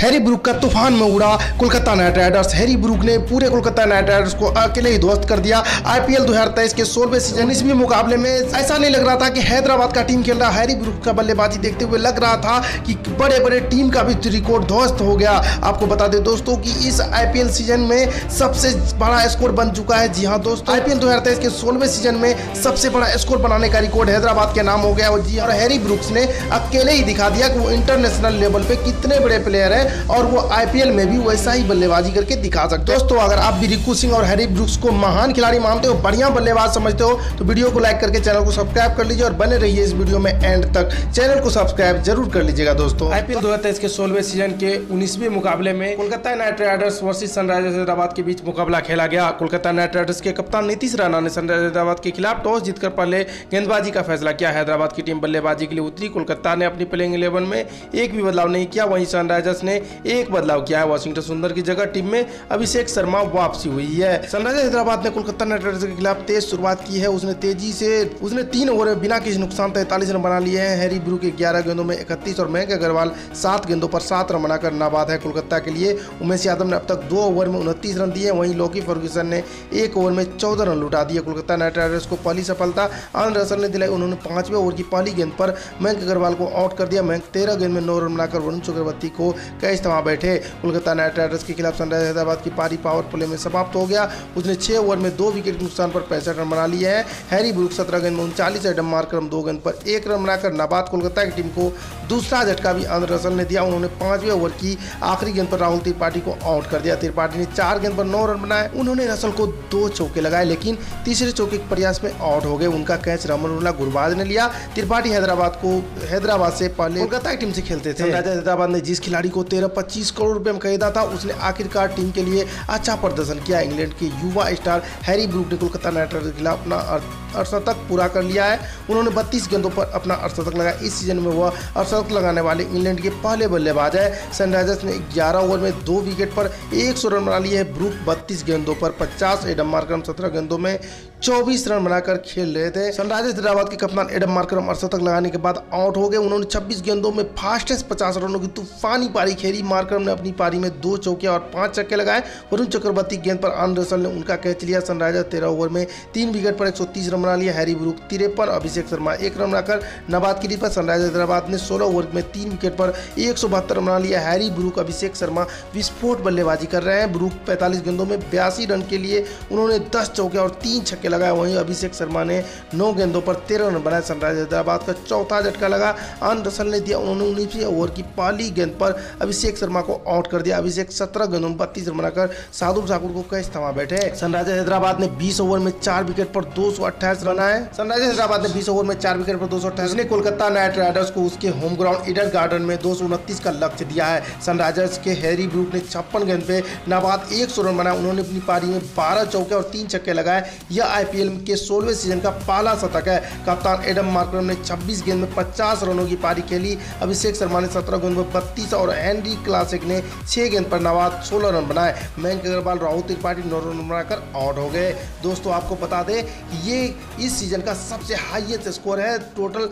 Harry Brook का तूफ़ान में उड़ा Kolkata Knight Riders. Harry Brook ने पूरे कोलकाता नाइट राइडर्स को अकेले ही ध्वस्त कर दिया। आईपीएल 2023 के सोलहवें सीज़न इसमें मुकाबले में ऐसा नहीं लग रहा था कि हैदराबाद का टीम खेल रहा। हैरी ब्रुक का बल्लेबाजी देखते हुए लग रहा था कि बड़े बड़े टीम का भी रिकॉर्ड ध्वस्त हो गया। आपको बता दें दोस्तों कि इस आईपीएल सीज़न में सबसे बड़ा स्कोर बन चुका है। जी हाँ दोस्तों, आईपीएल 2023 के सोलहवें सीज़न में सबसे बड़ा स्कोर बनाने का रिकॉर्ड हैदराबाद के नाम हो गया। और जी हाँ हैरी ब्रुक्स ने अकेले ही दिखा दिया कि वो इंटरनेशनल लेवल पे कितने बड़े प्लेयर हैं। और वो आईपीएल में भी वैसा ही बल्लेबाजी करके दिखा सकते दोस्तों, अगर आप भी रिकू सिंह और हैरी ब्रुक्स को महान खिलाड़ी मानते हो, बढ़िया बल्लेबाज समझते हो तो वीडियो को लाइक करके चैनल को सब्सक्राइब कर लीजिए और बने रहिए इस वीडियो में एंड तक। चैनल को सब्सक्राइब ज़रूर कर लीजिएगा दोस्तों। आईपीएल दो के सोलहवें सीज़न के उन्नीसवें मुकाबले में Kolkata Knight Riders versus Sunrisers Hyderabad के बीच मुकाबला खेला गया। कोलकाता नाइट राइडर्स के कप्तान नीतीश राणा ने सनराइजर्स हैदराबाद के खिलाफ टॉस जीतकर पहले गेंदबाजी का फैसला किया। हैदराबाद की टीम बल्लेबाजी के लिए उतरी। कोलकाता ने अपनी प्लेइंग इलेवन में एक भी बदलाव नहीं किया। वहीं सनराइजर्स ने एक बदलाव किया है। वॉशिंगटन सुंदर की जगह टीम में अभिषेक शर्मा वापसी हुई है। सनराइजर्स हैदराबाद ने कोलकाता नाइट राइडर्स के खिलाफ तेज शुरुआत की है। उसने तेज़ी से, उसने तीन ओवर बिना किसी नुकसान तैंतालीस रन बना लिए हैं। हैरी ब्रू के ग्यारह गेंदों में इकतीस और मयंक अग्रवाल सात गेंदों पर सात रन बनाकर नाबाद है कोलकाता के लिए। उमेश यादव ने अब तक दो ओवर में उनतीस रन दिए वहीं लोकी फर्ग्यूसन ने एक ओवर में चौदह रन लुटा दिए। कोलकाता नाइट राइडर्स को पहली सफलता आनंद रसल ने दिलाई। उन्होंने पाँचवें ओवर की पहली गेंद पर मयंक अग्रवाल को आउट कर दिया। मयंक तेरह गेंद में नौ रन बनाकर वरुण चक्रवर्ती को कैच थमा बैठे। कोलकाता नाइट राइडर्स के खिलाफ सनराइजर्स हैदराबाद की पारी पावर प्ले में समाप्त हो गया। उसने छह ओवर में दो विकेट के नुकसान पर पैंसठ रन बना लिए हैं। हैरी ब्रुक सत्रह गेंद में उनचालीस एडम मारकर दो गेंद पर एक रन बनाकर नाबाद कोलकाता की टीम को दूसरा झटका भी आंध्र रसल ने दिया। उन्होंने पाँचवें ओवर की आखिरी गेंद पर राहुल त्रिपाठी को आउट कर दिया। त्रिपाठी ने चार गेंद पर नौ रन बनाए। उन्होंने रसल को दो चौके लगाए, लेकिन तीसरे चौके के प्रयास में आउट हो गए। उनका कैच रमन उल्ला गुरबाज ने लिया। त्रिपाठी हैदराबाद को हैदराबाद से पहले कोलकाता की टीम से खेलते थे। हैदराबाद ने जिस खिलाड़ी को पच्चीस करोड़ रुपए में खरीदा था। उसने आखिरकार टीम के लिए अच्छा प्रदर्शन किया। इंग्लैंड के युवा स्टार हैरी ब्रूक ने कोलकाता नाइट राइडर्स के खिलाफ अपना अर्धशतक पूरा कर लिया है। उन्होंने 32 गेंदों पर अपना अर्धशतक लगाया। इस सीज़न में वह अर्धशतक लगाने वाले इंग्लैंड के पहले बल्लेबाज है। सनराइजर्स ने 11 ओवर में दो विकेट पर 100 रन बना लिए है। ब्रूक 32 गेंदों पर 50 एडम मार्करम 17 गेंदों में 24 रन बनाकर खेल रहे थे। सनराइजर्स हैदराबाद के कप्तान एडम मार्करम अर्धशतक लगाने के बाद आउट हो गए। उन्होंने 26 गेंदों में फास्टेस्ट 50 रनों की तूफानी पारी खेली। मार्करम ने अपनी पारी में दो चौके और पाँच छक्के लगाए। वरुण चक्रवर्ती गेंद पर आन रसल ने उनका कैच लिया सनराइजर्स तेरह ओवर में तीन विकेट पर एक सौ तीस रन बना लिया हैरी ब्रूक तिरपन, अभिषेक शर्मा एक रन बनाकर नबाद की टीम पर। सनराइजर्स हैदराबाद ने सोलह ओवर में तीन विकेट पर एक रन बना लिया हैरी ब्रुक, अभिषेक शर्मा विस्फोट बल्लेबाजी कर रहे हैं। ब्रुक पैंतालीस गेंदों में बयासी रन के लिए उन्होंने दस चौके और तीन छक्के लगाए वहीं अभिषेक शर्मा ने नौ गेंदों पर तेरह रन बनाए। सनराइजर्स हैदराबाद का चौथा झटका लगा। आन रसल ने दिया उन्होंने उन्नीसवीं ओवर की पहली गेंद पर। अभिषेक शर्मा को आउट कर दिया। अभिषेक सत्रह गेंदों में बत्तीस रन बनाकर साधु ठाकुर को कैच थमा बैठे सनराइजर्स हैदराबाद ने बीस ओवर में चार विकेट पर दो सौ अट्ठाईस रन आए। सनराइजर्स हैदराबाद ने बीस ओवर में चार विकेट पर दो सौ अट्ठाईस ने कोलकाता नाइट राइडर्स को उसके होम ग्राउंड ईडन गार्डन में दो सौ उनतीस का लक्ष्य दिया है। सनराइजर्स के हैरी ब्रूक ने छप्पन गेंद पे नाबाद एक सौ रन बनाया उन्होंने अपनी पारी में बारह चौके और तीन छक्के लगाए। यह आईपीएल के सोलहवें सीज़न का पहला शतक है। कप्तान एडम मार्क्रम ने 26 गेंद में 50 रनों की पारी खेली। अभिषेक शर्मा ने 17 गेंद में बत्तीस और एनडी क्लासिक ने 6 गेंद पर नवाज़ 16 रन बनाए। मयंक अग्रवाल, राहुल त्रिपाठी नौ रन बनाकर आउट हो गए। दोस्तों, आपको बता दें ये इस सीज़न का सबसे हाइएस्ट स्कोर है। टोटल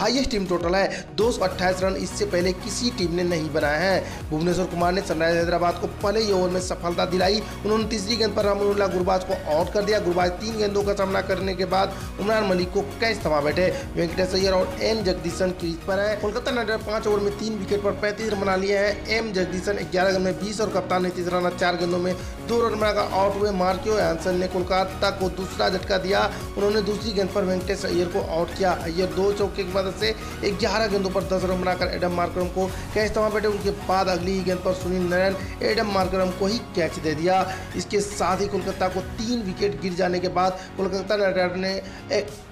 हाईएस्ट टीम टोटल है। दो सौ अट्ठाईस रन इससे पहले किसी टीम ने नहीं बनाए हैं। भुवनेश्वर कुमार ने सनराइजर्स हैदराबाद को पहले ही ओवर में सफलता दिलाई। उन्होंने तीसरी गेंद पर रमनुल्ला गुरबाज को आउट कर दिया। गुरबाज तीन गेंदों का सामना करने के बाद उमरान मलिक को कैच थमा बैठे। वेंकटेश अय्यर और एम जगदीशन क्रीज पर है। कोलकाता नाइट पाँच ओवर में तीन विकेट पर पैंतीस रन बना लिए हैं। एम जगदीशन ग्यारह गेंद में बीस और कप्तान नीतीश राणा चार गेंदों में दो रन बनाकर आउट हुए। मार्कियो एंसन ने कोलकाता को दूसरा झटका दिया। उन्होंने दूसरी गेंद पर वेंकटेश अय्यर को आउट किया। अय्यर दो चौके की मदद से ग्यारह गेंदों पर दस रन बनाकर एडम मार्करम को कैच थमा बैठे। उनके बाद अगली ही गेंद पर सुनील नारायण एडम मार्करम को ही कैच दे दिया। इसके साथ ही कोलकाता को तीन विकेट गिर जाने के बाद कोलकाता नाइट राइडर ने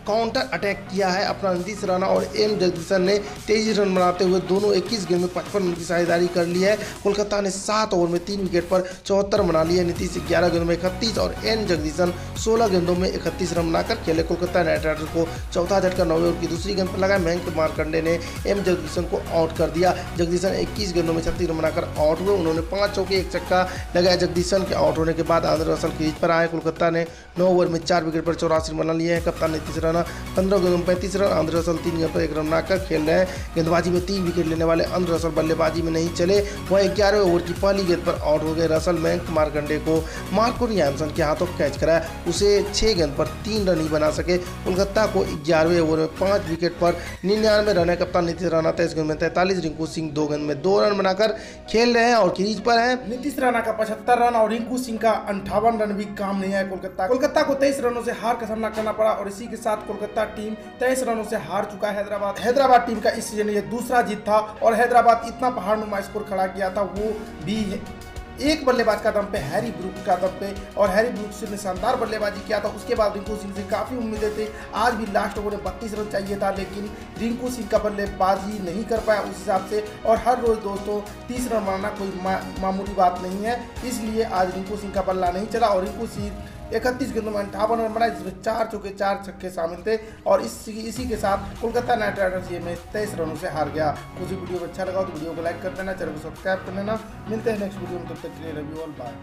काउंटर अटैक किया है। अपना नीतीश राणा और एम जगदीशन ने तेज़ी रन बनाते हुए दोनों 21 गेंद में पचपन रन की साझेदारी कर ली है। कोलकाता ने सात ओवर में तीन विकेट पर चौहत्तर बना लिए। नीतीश ग्यारह गेंदों में इकतीस और एम जगदीशन सोलह गेंदों में इकतीस रन बनाकर खेले। कोलकाता नाइट राइडर्स को चौथा झटका नौवे ओवर की दूसरी गेंद पर लगाया। मयंक मारकंडे ने एम जगदीशन को आउट कर दिया। जगदीशन इक्कीस गेंदों में छत्तीस रन बनाकर आउट हुए। उन्होंने पाँच चौके एक चक्का लगाया। जगदीशन के आउट होने के बाद आंध्र रसल क्रीज पर आए। कोलकाता ने नौ ओवर में चार विकेट पर चौरासी रन बना लिए हैं। कप्तान नीतीश राणा राणा पंद्रह गेंदों में पैंतीस रन। आंध्र रसल तीन गेंद पर एक रन बनाकर खेल रहे हैं। गेंदबाजी में तीन विकेट लेने वाले आंध्र रसल बल्लेबाजी में नहीं चले। वह ग्यारहवें ओवर की पहली गेंद पर आउट हो गए। रसल मयंक मार्कंडे को मार्को रियामसन के हाथों कैच कराया। उसे छह गेंद पर तीन रन ही बना सके। कोलकाता को ग्यारहवें ओवर में पाँच विकेट पर निन्यानवे रन है, कप्तान नीतीश राणा तेईस गेंद में तैंतालीस, रिंकू सिंह दो गेंद में दो रन बनाकर खेल रहे हैं और क्रीज पर है। नीतीश राणा का पचहत्तर रन और रिंकू सिंह का अंठावन रन भी काम नहीं है कोलकाता कोलकाता को तेईस रनों से हार का सामना करना पड़ा और इसी के साथ कोलकाता टीम तेईस रनों से हार चुका हैदराबाद। हैदराबाद टीम का इस सीज़न ये दूसरा जीत था और हैदराबाद इतना पहाड़ नुमा स्कोर खड़ा किया था, वो भी एक बल्लेबाज का दम पे हैरी ब्रूक का दम पे और हैरी ब्रूक ने शानदार बल्लेबाजी किया था। उसके बाद रिंकू सिंह से काफ़ी उम्मीदें थे। आज भी लास्ट ओवर में बत्तीस रन चाहिए था, लेकिन रिंकू सिंह का बल्लेबाजी नहीं कर पाया उस हिसाब से और हर रोज़ दोस्तों तीस रन मारना कोई मामूली बात नहीं है। इसलिए आज रिंकू सिंह का बल्ला नहीं चला और रिंकू सिंह इकतीस गेंदों में अंठावन रन बनाए, जिसमें चार चौके, चार छक्के शामिल थे और इसी इसी के साथ कोलकाता नाइट राइडर्स ये मैच तेईस रनों से हार गया। मुझे वीडियो अच्छा लगा तो वीडियो को लाइक कर देना, चैनल को सब्सक्राइब कर लेना। मिलते हैं नेक्स्ट वीडियो में, तब तक के लिए रवि बाय